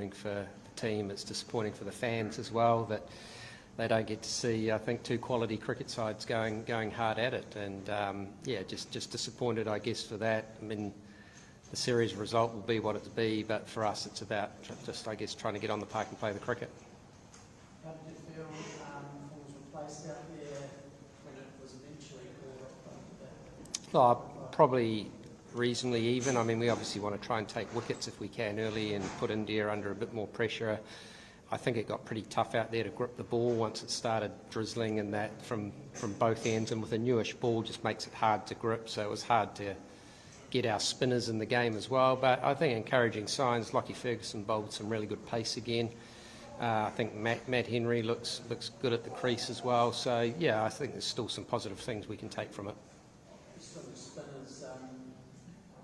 disappointing for the team. It's disappointing for the fans as well that they don't get to see, I think, two quality cricket sides going going hard at it. And um, yeah, just just disappointed, I guess, for that. I mean, the series result will be what it be, but for us, it's about just, I guess, trying to get on the park and play the cricket. How did you feel um, things were out there when it was eventually called up? Oh, probably reasonably even. I mean, we obviously want to try and take wickets if we can early and put India under a bit more pressure. I think it got pretty tough out there to grip the ball once it started drizzling and that from, from both ends. And with a newish ball just makes it hard to grip. So it was hard to get our spinners in the game as well. But I think encouraging signs Lockie Ferguson bowled some really good pace again. Uh, I think Matt, Matt Henry looks looks good at the crease as well. So yeah I think there's still some positive things we can take from it Sort of spinners, um,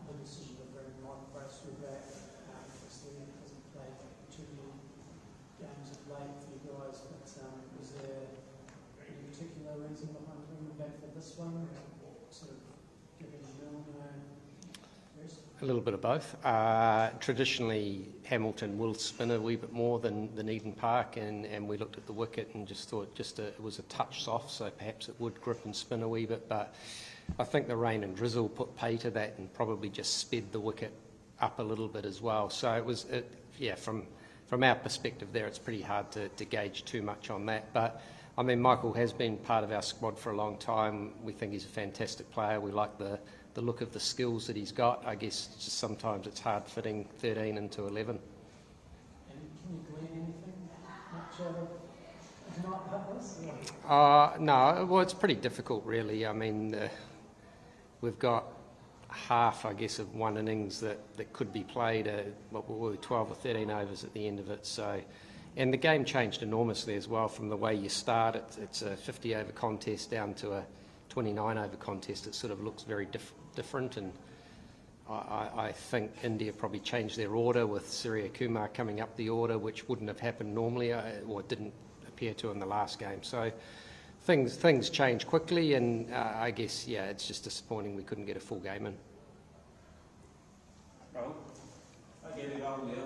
the decision to bring Mike Bracewell back, um, obviously he hasn't played too many games of late for you guys, but um, was there any particular for this one? Or sort of a? A little bit of both. Uh, traditionally, Hamilton will spin a wee bit more than, than Eden Park, and, and we looked at the wicket and just thought just a, it was a touch soft, so perhaps it would grip and spin a wee bit. But I think the rain and drizzle put pay to that and probably just sped the wicket up a little bit as well. So it was, it, yeah, from from our perspective there, it's pretty hard to, to gauge too much on that. But I mean, Michael has been part of our squad for a long time. We think he's a fantastic player. We like the the look of the skills that he's got. I guess just sometimes it's hard fitting 13 into 11. And can you glean anything much out of a night like this? Uh, no, well, it's pretty difficult, really. I mean, uh, we've got half, I guess, of one innings that, that could be played, uh, what were we, 12 or 13 overs at the end of it. So, and the game changed enormously as well from the way you start. It's, it's a 50 over contest down to a 29 over contest. It sort of looks very diff- different, and I, I, I think India probably changed their order with Surya Kumar coming up the order, which wouldn't have happened normally, uh, or didn't appear to in the last game. So things things change quickly, and uh, I guess yeah, it's just disappointing we couldn't get a full game in. Rahul? Hi, Gary Rahul here.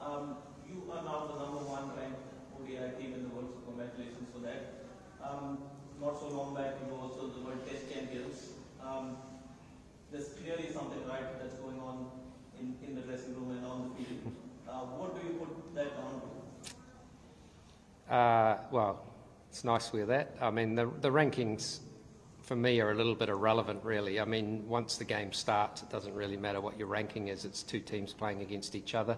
Um, you are now the number one ranked ODI team in the world, so congratulations for that. Um, not so long back, you were also the world test champions. Um, there's clearly something right that's going on in, in the dressing room and on the field. Uh, what do you put that down to? Uh, well, it's nice with that. I mean, the the rankings for me are a little bit irrelevant, really. I mean, once the game starts, it doesn't really matter what your ranking is. It's two teams playing against each other.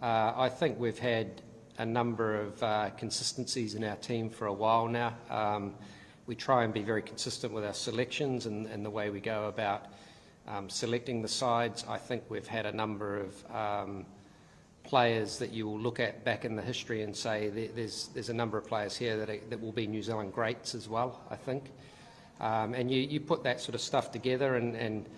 Uh, I think we've had a number of uh, consistencies in our team for a while now. Um, we try and be very consistent with our selections and, and the way we go about um, selecting the sides. I think we've had a number of um, players that you will look at back in the history and say there, there's, there's a number of players here that, are, that will be New Zealand greats as well, I think. Um, and you, you put that sort of stuff together and, and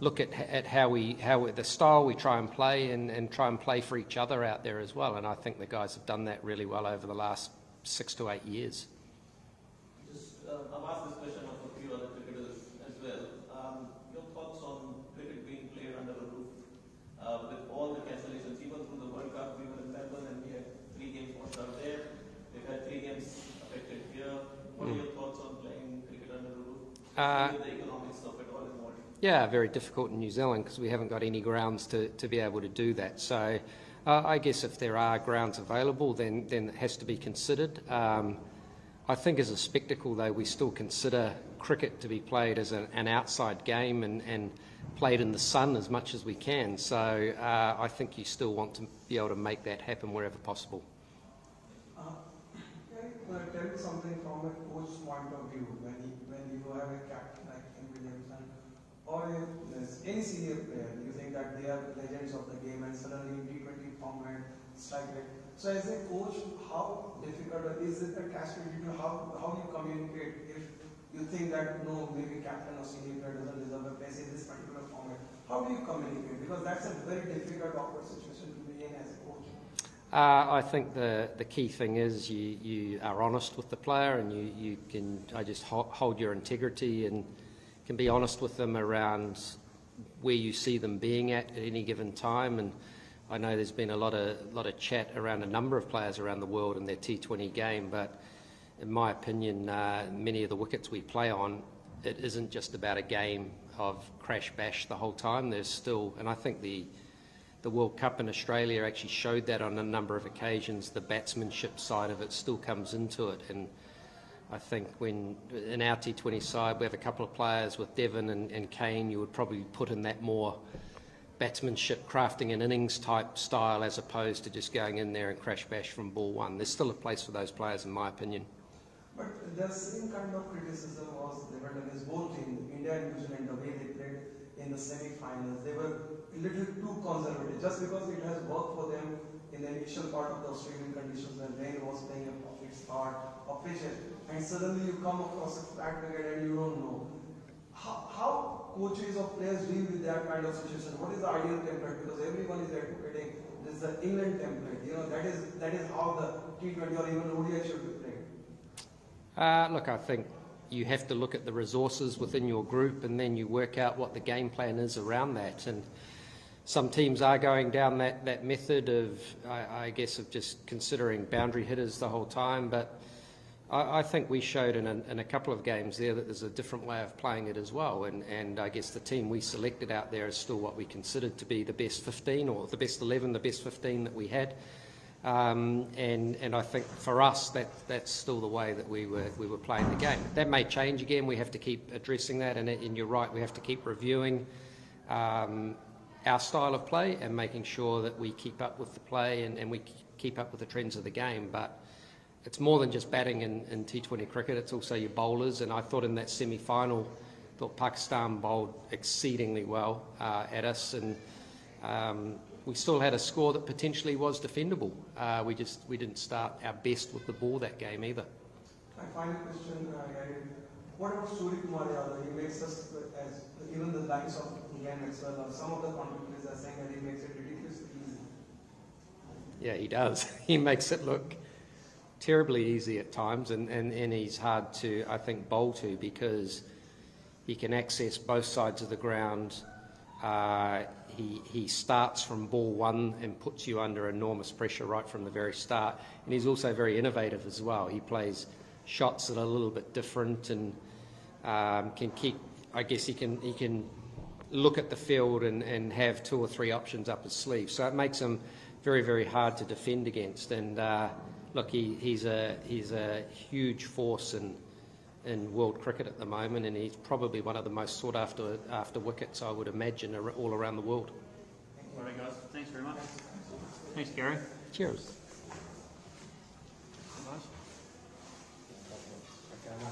look at, at how we, how we, the style we try and play and, and try and play for each other out there as well. And I think the guys have done that really well over the last six to eight years. Just, uh, I've asked this question of a few other cricketers as well. Um, your thoughts on cricket being played under a roof uh, with all the cancellations, even through the World Cup, we were in Melbourne and we had three games washed out there. We've had three games affected here. What are your thoughts on playing cricket under a roof? Uh. Yeah, very difficult in New Zealand because we haven't got any grounds to, to be able to do that. So uh, I guess if there are grounds available, then, then it has to be considered. Um, I think as a spectacle, though, we still consider cricket to be played as an, an outside game and, and played in the sun as much as we can. So uh, I think you still want to be able to make that happen wherever possible. Uh, Can you uh, tell me something from a coach's point of view when you, when you have a captain like Kane Williamson or a, any senior player, you think that they are legends of the game and suddenly in T20 format, strike rate. So as a coach, how difficult is it a catch between how, how you communicate if you think that no, maybe captain or senior player doesn't deserve a place in this particular format? How do you communicate? Because that's a very difficult, awkward situation to be in as a coach. Uh, I think the, the key thing is you, you are honest with the player and you, you can I just ho- hold your integrity and can be honest with them around where you see them being at at any given time. And I know there's been a lot of lot of chat around a number of players around the world in their T20 game, but in my opinion, uh, many of the wickets we play on, it isn't just about a game of crash bash the whole time. There's still, and I think the the World Cup in Australia actually showed that on a number of occasions. The batsmanship side of it still comes into it, and I think when in our T20 side we have a couple of players with Devon and, and Kane, you would probably put in that more batsmanship, crafting an innings type style as opposed to just going in there and crash bash from ball one. There's still a place for those players, in my opinion. But the same kind of criticism was leveled against both teams, India and New Zealand, the way they played in the semi-finals. They were a little too conservative, just because it has worked for them in the initial part of the Australian conditions when rain was playing a part of pitches, and suddenly you come across a flat wicket and you don't know. How, how coaches or players deal with that kind of situation? What is the ideal template? Because everyone is advocating this is the England template. You know that is that is how the T20 or even ODI should be played. Uh, look, I think you have to look at the resources within your group and then you work out what the game plan is around that. And some teams are going down that, that method of, I, I guess, of just considering boundary hitters the whole time. But I, I think we showed in a, in a couple of games there that there's a different way of playing it as well. And, and I guess the team we selected out there is still what we considered to be the best 15 or the best 11, the best 15 that we had. Um, and, and I think for us, that, that's still the way that we were, we were playing the game. That may change again. We have to keep addressing that. And, and you're right, we have to keep reviewing um, our style of play and making sure that we keep up with the play and, and we keep up with the trends of the game. But it's more than just batting in, in T20 cricket, it's also your bowlers. And I thought in that semi final, thought Pakistan bowled exceedingly well uh, at us. And um, we still had a score that potentially was defendable. Uh, we just we didn't start our best with the ball that game either. My final question, uh, what about Surya Kumar Yadav? He makes us, as even the likes of Glenn Maxwell or some of the commentators are saying that he makes it ridiculously easy. Yeah, he does. he makes it look terribly easy at times, and, and, and he's hard to, I think, bowl to because he can access both sides of the ground. Uh, he, he starts from ball one and puts you under enormous pressure right from the very start. And he's also very innovative as well. He plays shots that are a little bit different and um, can keep, I guess he can, he can look at the field and, and have two or three options up his sleeve. So it makes him very, very hard to defend against. And uh, look, he, he's, a, he's a huge force in, in world cricket at the moment, and he's probably one of the most sought after after wickets, I would imagine, all around the world. All right, guys. Thanks very much. Thanks, Gary. Cheers.